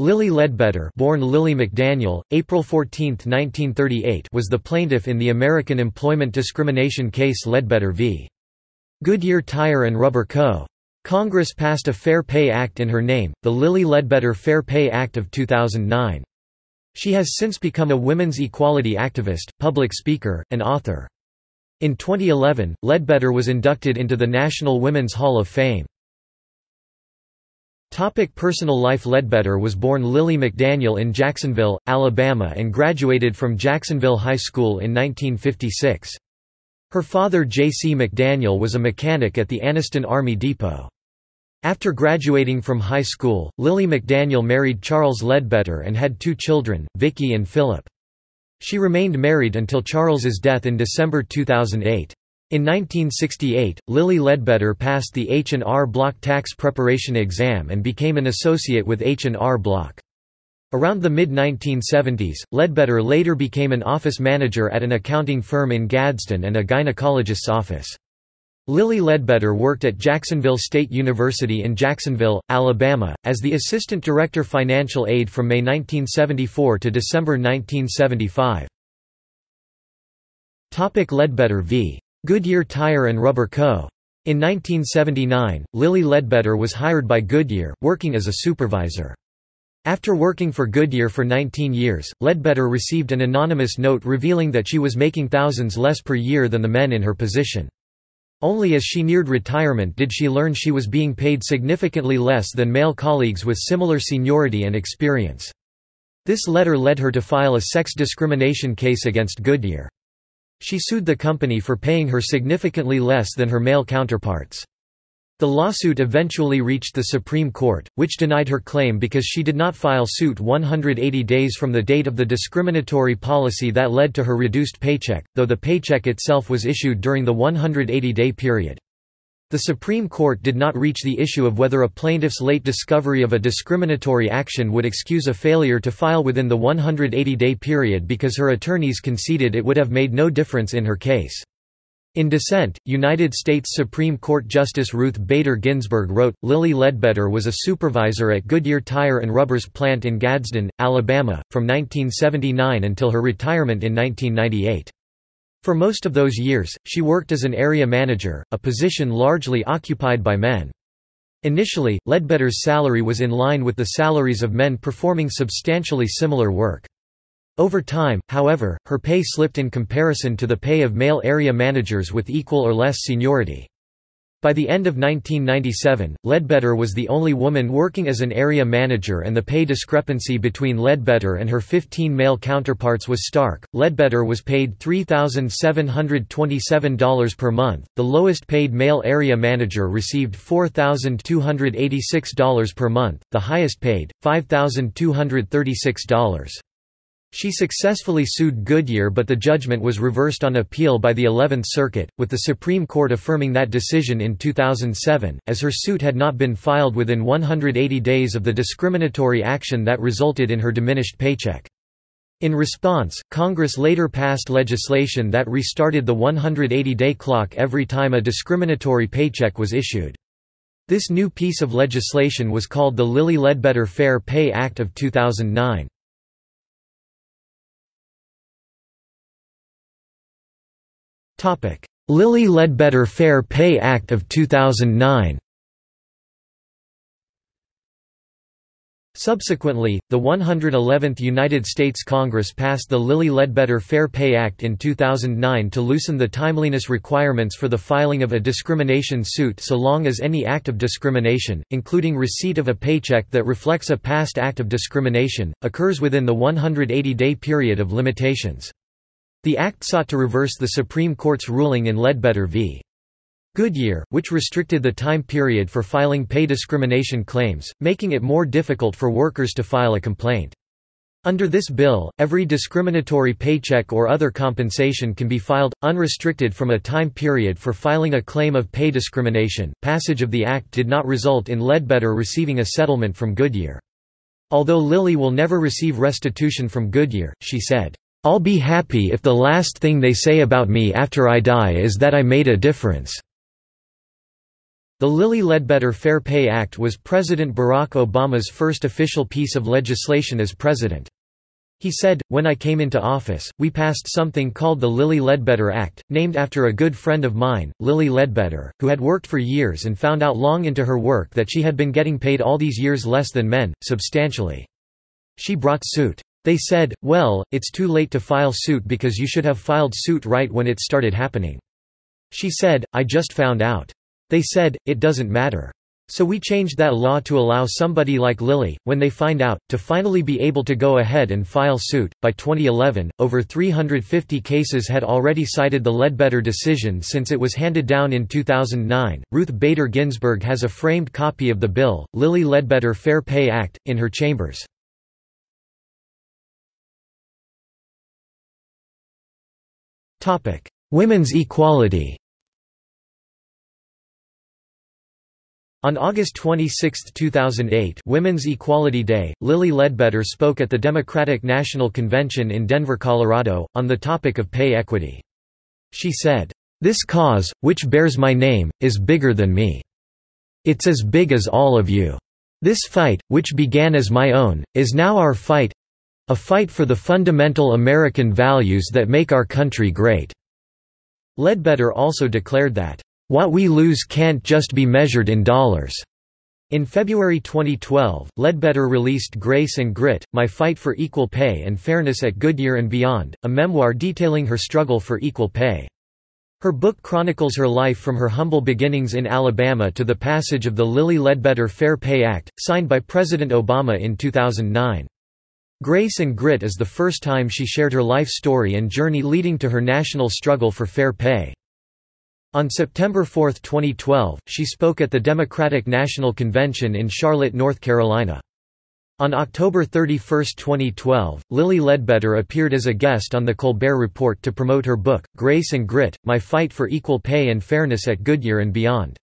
Lilly Ledbetter born Lilly McDaniel, April 14, 1938 was the plaintiff in the American employment discrimination case Ledbetter v. Goodyear Tire and Rubber Co. Congress passed a Fair Pay Act in her name, the Lilly Ledbetter Fair Pay Act of 2009. She has since become a women's equality activist, public speaker, and author. In 2011, Ledbetter was inducted into the National Women's Hall of Fame. Topic personal life Ledbetter was born Lilly McDaniel in Jacksonville, Alabama and graduated from Jacksonville High School in 1956. Her father J. C. McDaniel was a mechanic at the Anniston Army Depot. After graduating from high school, Lilly McDaniel married Charles Ledbetter and had two children, Vicky and Philip. She remained married until Charles's death in December 2008. In 1968, Lilly Ledbetter passed the H&R Block tax preparation exam and became an associate with H&R Block. Around the mid-1970s, Ledbetter later became an office manager at an accounting firm in Gadsden and a gynecologist's office. Lilly Ledbetter worked at Jacksonville State University in Jacksonville, Alabama, as the Assistant Director Financial Aid from May 1974 to December 1975. Ledbetter v. Goodyear Tire and Rubber Co. In 1979, Lilly Ledbetter was hired by Goodyear, working as a supervisor. After working for Goodyear for 19 years, Ledbetter received an anonymous note revealing that she was making thousands less per year than the men in her position. Only as she neared retirement did she learn she was being paid significantly less than male colleagues with similar seniority and experience. This letter led her to file a sex discrimination case against Goodyear. She sued the company for paying her significantly less than her male counterparts. The lawsuit eventually reached the Supreme Court, which denied her claim because she did not file suit 180 days from the date of the discriminatory policy that led to her reduced paycheck, though the paycheck itself was issued during the 180-day period. The Supreme Court did not reach the issue of whether a plaintiff's late discovery of a discriminatory action would excuse a failure to file within the 180-day period because her attorneys conceded it would have made no difference in her case. In dissent, United States Supreme Court Justice Ruth Bader Ginsburg wrote, Lilly Ledbetter was a supervisor at Goodyear Tire and Rubber's plant in Gadsden, Alabama, from 1979 until her retirement in 1998. For most of those years, she worked as an area manager, a position largely occupied by men. Initially, Ledbetter's salary was in line with the salaries of men performing substantially similar work. Over time, however, her pay slipped in comparison to the pay of male area managers with equal or less seniority. By the end of 1997, Ledbetter was the only woman working as an area manager and the pay discrepancy between Ledbetter and her 15 male counterparts was stark. Ledbetter was paid $3,727 per month, the lowest paid male area manager received $4,286 per month, the highest paid, $5,236. She successfully sued Goodyear but the judgment was reversed on appeal by the 11th Circuit, with the Supreme Court affirming that decision in 2007, as her suit had not been filed within 180 days of the discriminatory action that resulted in her diminished paycheck. In response, Congress later passed legislation that restarted the 180-day clock every time a discriminatory paycheck was issued. This new piece of legislation was called the Lilly Ledbetter Fair Pay Act of 2009. Lilly Ledbetter Fair Pay Act of 2009 Subsequently, the 111th United States Congress passed the Lilly Ledbetter Fair Pay Act in 2009 to loosen the timeliness requirements for the filing of a discrimination suit so long as any act of discrimination, including receipt of a paycheck that reflects a past act of discrimination, occurs within the 180-day period of limitations. The act sought to reverse the Supreme Court's ruling in Ledbetter v. Goodyear, which restricted the time period for filing pay discrimination claims, making it more difficult for workers to file a complaint. Under this bill, every discriminatory paycheck or other compensation can be filed, unrestricted from a time period for filing a claim of pay discrimination. Passage of the act did not result in Ledbetter receiving a settlement from Goodyear. Although Lilly will never receive restitution from Goodyear, she said, I'll be happy if the last thing they say about me after I die is that I made a difference." The Lilly Ledbetter Fair Pay Act was President Barack Obama's first official piece of legislation as president. He said, When I came into office, we passed something called the Lilly Ledbetter Act, named after a good friend of mine, Lilly Ledbetter, who had worked for years and found out long into her work that she had been getting paid all these years less than men, substantially. She brought suit. They said, well, it's too late to file suit because you should have filed suit right when it started happening. She said, I just found out. They said, it doesn't matter. So we changed that law to allow somebody like Lilly, when they find out, to finally be able to go ahead and file suit. By 2011, over 350 cases had already cited the Ledbetter decision since it was handed down in 2009. Ruth Bader Ginsburg has a framed copy of the bill, Lilly Ledbetter Fair Pay Act, in her chambers. Women's equality On August 26, 2008 Women's Equality Day, Lilly Ledbetter spoke at the Democratic National Convention in Denver, Colorado, on the topic of pay equity. She said, "...this cause, which bears my name, is bigger than me. It's as big as all of you. This fight, which began as my own, is now our fight—a fight for the fundamental American values that make our country great." Ledbetter also declared that, what we lose can't just be measured in dollars. In February 2012, Ledbetter released Grace and Grit, My Fight for Equal Pay and Fairness at Goodyear and Beyond, a memoir detailing her struggle for equal pay. Her book chronicles her life from her humble beginnings in Alabama to the passage of the Lilly Ledbetter Fair Pay Act, signed by President Obama in 2009. Grace and Grit is the first time she shared her life story and journey leading to her national struggle for fair pay. On September 4, 2012, she spoke at the Democratic National Convention in Charlotte, North Carolina. On October 31, 2012, Lilly Ledbetter appeared as a guest on The Colbert Report to promote her book, Grace and Grit, My Fight for Equal Pay and Fairness at Goodyear and Beyond.